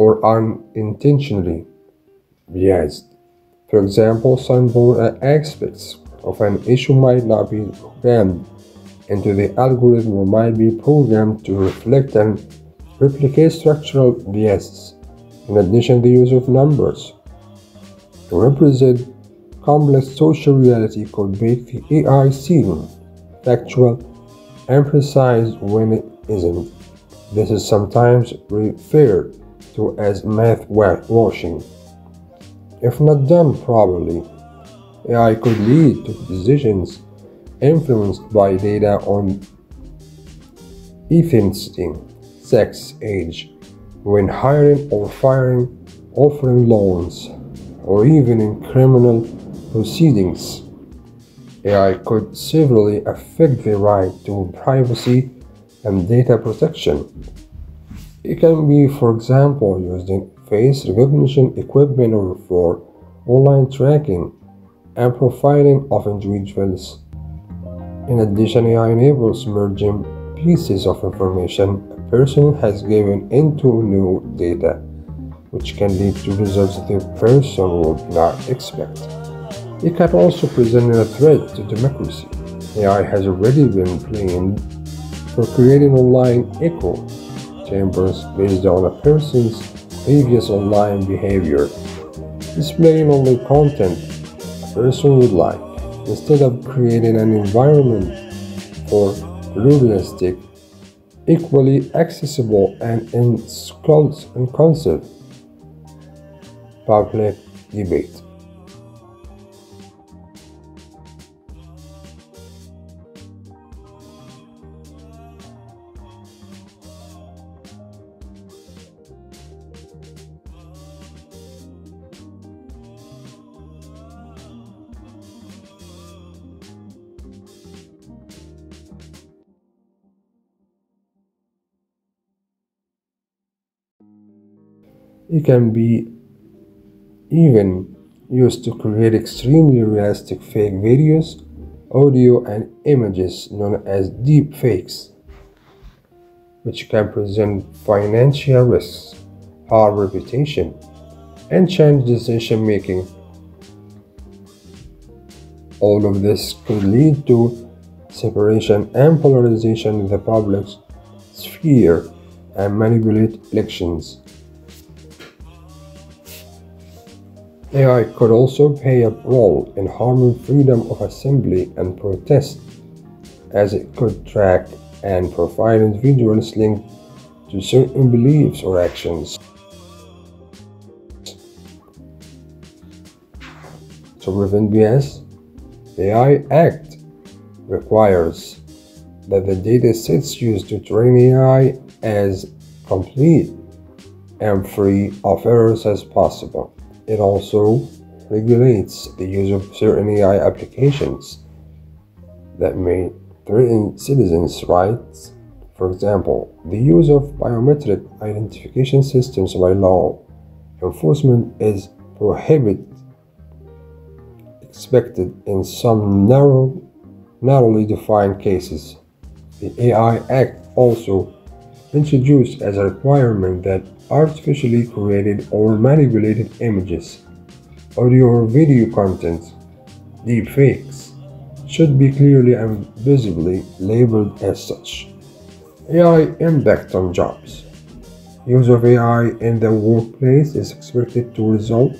or unintentionally biased. For example, some aspects of an issue might not be programmed into the algorithm or might be programmed to reflect and replicate structural biases. In addition, the use of numbers to represent complex social reality could make the AI seem factual and precise when it isn't. This is sometimes referred to as math washing. If not done properly, AI could lead to decisions influenced by data on ethnicity, sex, age, when hiring or firing, offering loans, or even in criminal proceedings. AI could severely affect the right to privacy and data protection. It can be, for example, used in face recognition equipment or for online tracking and profiling of individuals. In addition, AI enables merging pieces of information a person has given into new data, which can lead to results the person would not expect. It can also present a threat to democracy. AI has already been planned for creating online echo chambers based on a person's previous online behavior, displaying only content a person would like, instead of creating an environment for pluralistic, equally accessible and inclusive and consensual public debate. It can be even used to create extremely realistic fake videos, audio, and images known as deepfakes, which can present financial risks, harm reputation, and change decision making. All of this could lead to separation and polarization in the public sphere and manipulate elections. AI could also play a role in harming freedom of assembly and protest, as it could track and profile individuals linked to certain beliefs or actions. To prevent bias, the AI Act requires that the data sets used to train AI as complete and free of errors as possible. It also regulates the use of certain AI applications that may threaten citizens' rights. For example, the use of biometric identification systems by law enforcement is prohibited expected in some narrow, narrowly defined cases. The AI Act also introduced as a requirement that artificially created or manipulated images, audio or video content, deepfakes, should be clearly and visibly labeled as such. AI impact on jobs. Use of AI in the workplace is expected to result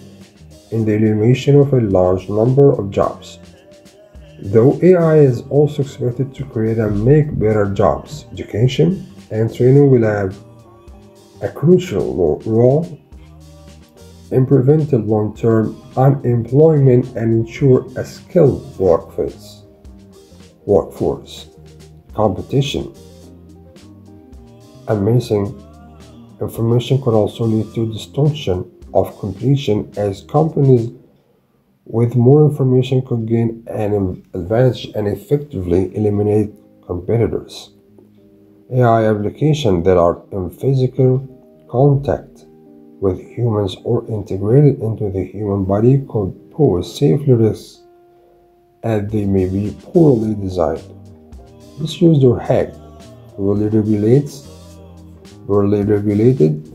in the elimination of a large number of jobs. Though AI is also expected to create and make better jobs, education and training will have a crucial role in preventing long-term unemployment and ensure a skilled workforce. Workforce competition. Amazing information could also lead to distortion of completion as companies with more information could gain an advantage and effectively eliminate competitors. AI applications that are in physical contact with humans or integrated into the human body could pose safety risks as they may be poorly designed. Misused or hacked, poorly regulated, poorly regulated,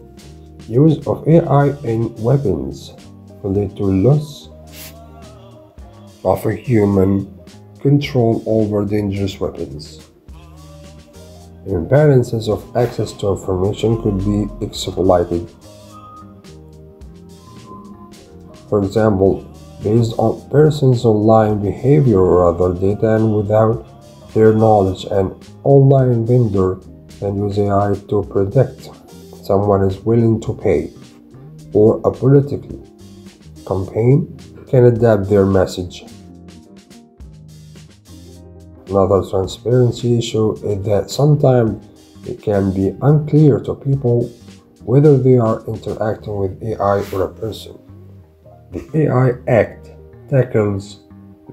Use of AI in weapons will lead to loss of a human control over dangerous weapons. Imbalances of access to information could be exploited. For example, based on persons' online behavior or other data and without their knowledge, an online vendor can use AI to predict someone is willing to pay or a political campaign can adapt their message. Another transparency issue is that sometimes it can be unclear to people whether they are interacting with AI or a person. The AI Act tackles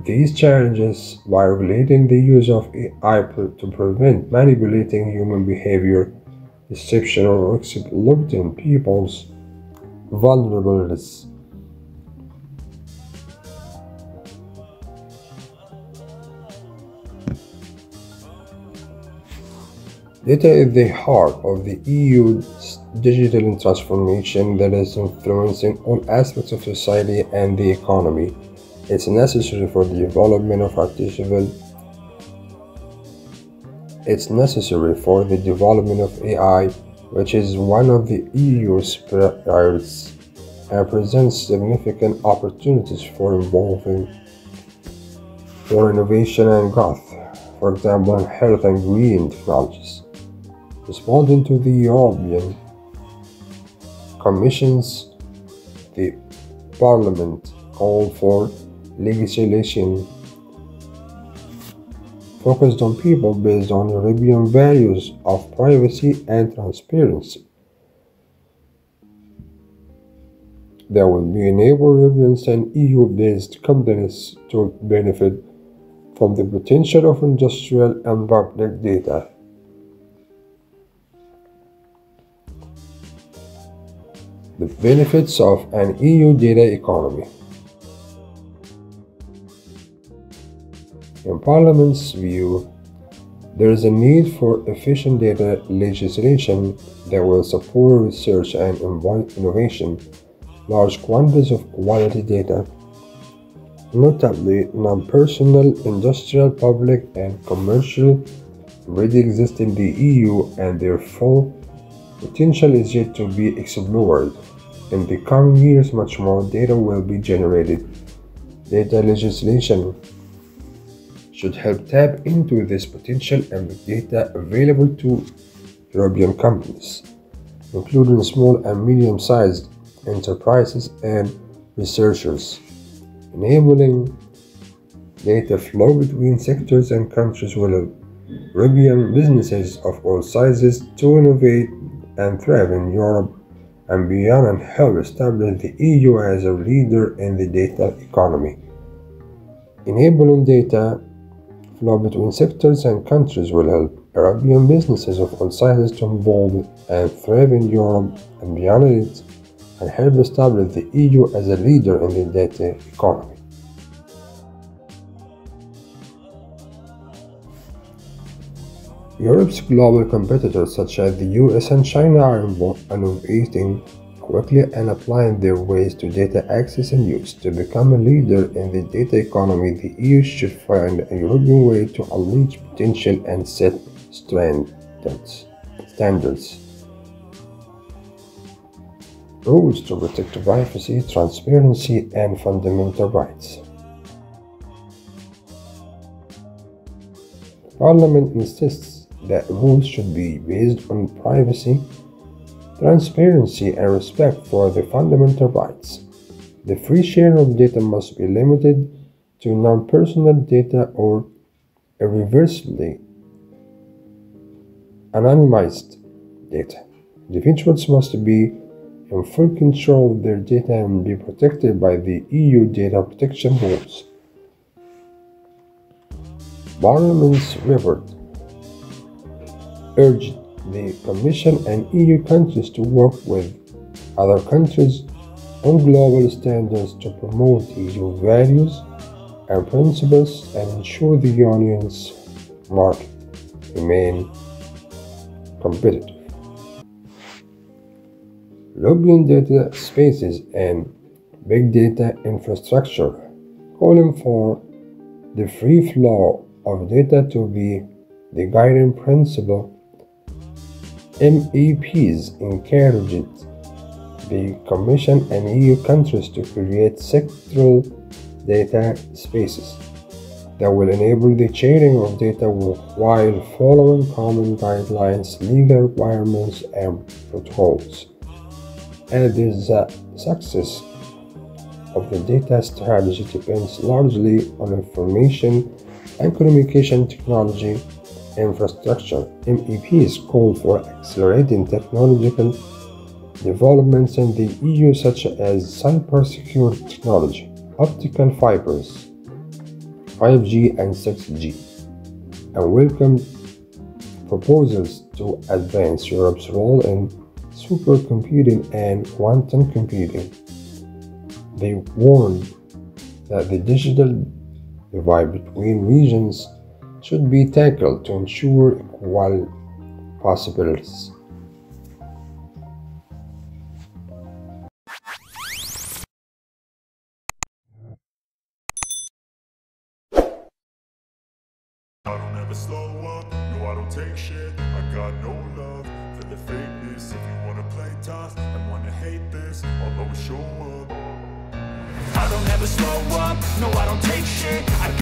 these challenges by regulating the use of AI to prevent manipulating human behavior, deception, or exploiting people's vulnerabilities. Data is the heart of the EU's digital transformation that is influencing all aspects of society and the economy. It's necessary for the development of artificial it's necessary for the development of AI, which is one of the EU's priorities and presents significant opportunities for involving for innovation and growth, for example in health and green technologies. Responding to the European Commission's the Parliament called for legislation focused on people based on European values of privacy and transparency. That will be enable Europeans and EU-based companies to benefit from the potential of industrial and public data The benefits of an EU data economy. In Parliament's view, there is a need for efficient data legislation that will support research and innovation, large quantities of quality data, notably non-personal, industrial, public, and commercial, already exist in the EU and their full Potential is yet to be explored. In the coming years, much more data will be generated. Data legislation should help tap into this potential and make data available to European companies, including small and medium sized enterprises and researchers, enabling data flow between sectors and countries will European businesses of all sizes to innovate and thrive in Europe and beyond and help establish the EU as a leader in the data economy. Enabling data flow between sectors and countries will help European businesses of all sizes to evolve and thrive in Europe and beyond it and help establish the EU as a leader in the data economy. Europe's global competitors such as the US and China are innovating quickly and applying their ways to data access and use. To become a leader in the data economy, the EU should find a European way to unleash potential and set standards. standards. Rules to protect privacy, transparency, and fundamental rights. Parliament insists that rules should be based on privacy, transparency, and respect for the fundamental rights. The free sharing of data must be limited to non personal data or irreversibly anonymized data. Individuals must be in full control of their data and be protected by the EU data protection rules. Parliament's report urged the Commission and EU countries to work with other countries on global standards to promote EU values and principles and ensure the Union's market remain competitive. European data spaces and big data infrastructure, calling for the free flow of data to be the guiding principle. MEPs encouraged the Commission and EU countries to create sectoral data spaces that will enable the sharing of data while following common guidelines, legal requirements, and protocols. And the success of the data strategy depends largely on information and communication technology infrastructure. MEPs call for accelerating technological developments in the EU such as cybersecurity technology, optical fibers, 5G and 6G, and welcomed proposals to advance Europe's role in supercomputing and quantum computing. They warned that the digital divide between regions should be tackled to ensure equal possibilities. I don't ever slow up, no I don't take shit. I got no love for the fakeness. If you wanna play tough and wanna hate this I'll always show up. I don't ever slow up, no I don't take shit. I